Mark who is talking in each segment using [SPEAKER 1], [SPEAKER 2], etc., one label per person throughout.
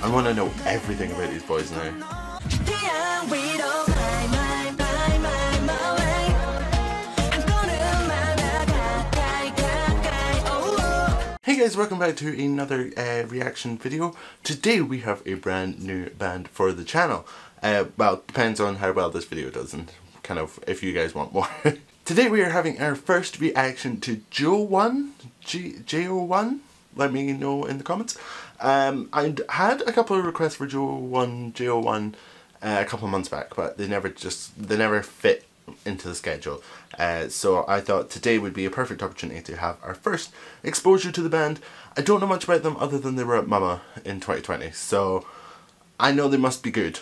[SPEAKER 1] I want to know everything about these boys now. Hey guys, welcome back to another uh, reaction video. Today we have a brand new band for the channel. Uh, well, depends on how well this video does and kind of if you guys want more. Today we are having our first reaction to Jo1, J, J01, let me know in the comments. Um, I had a couple of requests for Joe1, J01 uh, a couple of months back, but they never just, they never fit into the schedule. Uh, so I thought today would be a perfect opportunity to have our first exposure to the band. I don't know much about them other than they were at Mama in 2020, so I know they must be good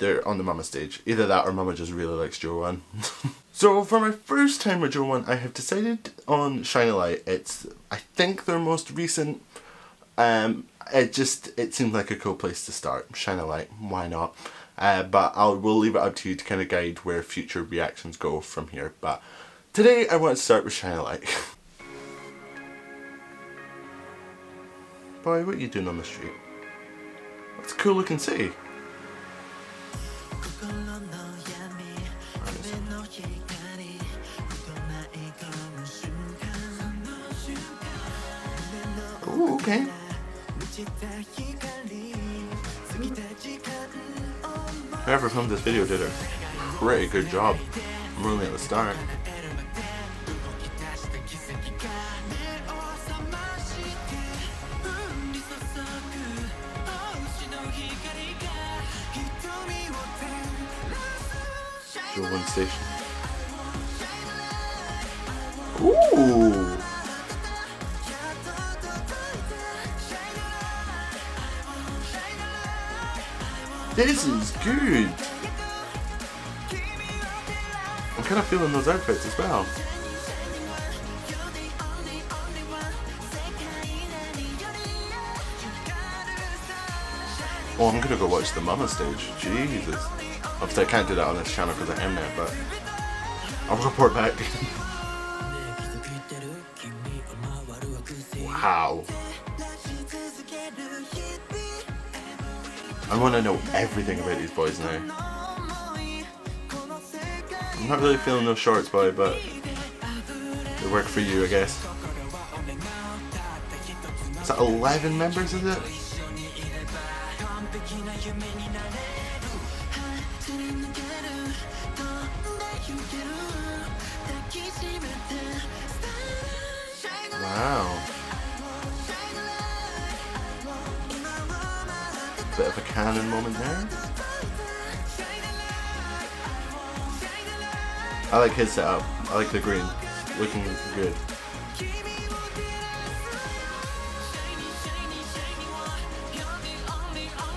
[SPEAKER 1] they're on the Mama stage. Either that or Mama just really likes Joe One. so for my first time with Joe One, I have decided on Shine a Light. It's I think their most recent. Um, it just it seemed like a cool place to start. Shine a light, why not? Uh, but I'll we'll leave it up to you to kind of guide where future reactions go from here. But today I want to start with Shine a Light. Boy, what are you doing on the street? That's a cool looking city. Ooh, okay. Whoever filmed this video did a pretty good job. I'm really at the start. One Station. Ooh! This is good! I'm kind of feeling those outfits as well. Oh, I'm gonna go watch the Mama stage. Jesus. Obviously, I can't do that on this channel because I am there, but I'll report back. wow. I want to know everything about these boys now. I'm not really feeling those shorts, boy, but they work for you, I guess. Is that 11 members, is it? Wow. Bit of a canon moment there. I like his setup. I like the green. Looking good.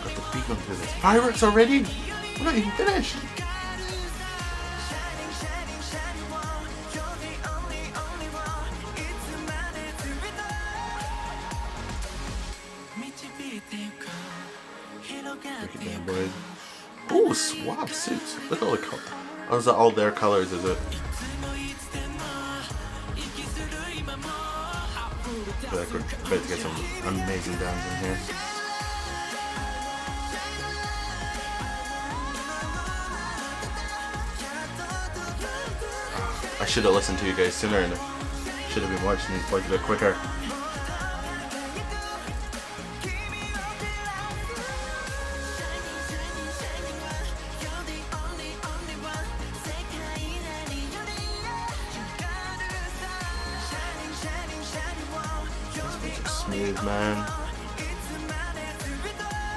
[SPEAKER 1] Got the going through this. Fireworks already? We're not even finished. At them, boys. Oh, swap suits. Look at all the colors. Oh, is that all their colors, is it? I like we're about to get some amazing bands in here. Ah, I should have listened to you guys sooner and should have been watching these boys a bit quicker. Smooth man.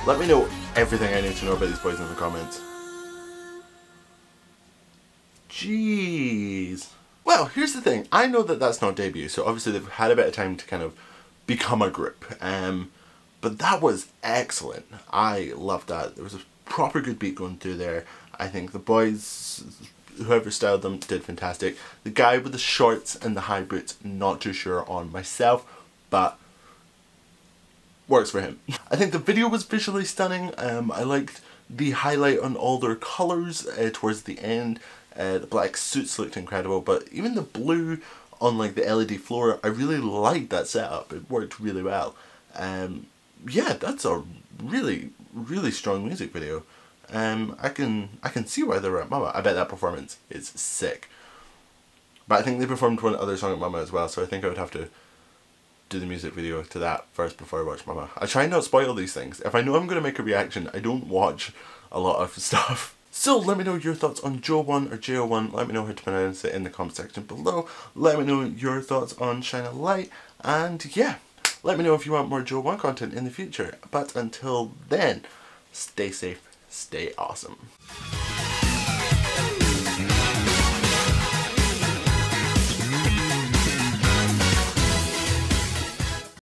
[SPEAKER 1] Let me know everything I need to know about these boys in the comments. Jeez. Well, here's the thing. I know that that's not debut, so obviously they've had a bit of time to kind of become a group. Um, but that was excellent. I loved that. There was a proper good beat going through there. I think the boys, whoever styled them, did fantastic. The guy with the shorts and the high boots, not too sure on myself, but works for him. I think the video was visually stunning. Um, I liked the highlight on all their colours uh, towards the end. Uh, the black suits looked incredible, but even the blue on like the LED floor, I really liked that setup. It worked really well. Um, yeah, that's a really, really strong music video. Um, I can I can see why they're at Mama. I bet that performance is sick. But I think they performed one other song at Mama as well, so I think I would have to do the music video to that first before I watch Mama. I try not to spoil these things. If I know I'm going to make a reaction, I don't watch a lot of stuff. So let me know your thoughts on Joe1 or Jo1. Let me know how to pronounce it in the comment section below. Let me know your thoughts on Shine a Light. And yeah, let me know if you want more Joe1 content in the future. But until then, stay safe, stay awesome.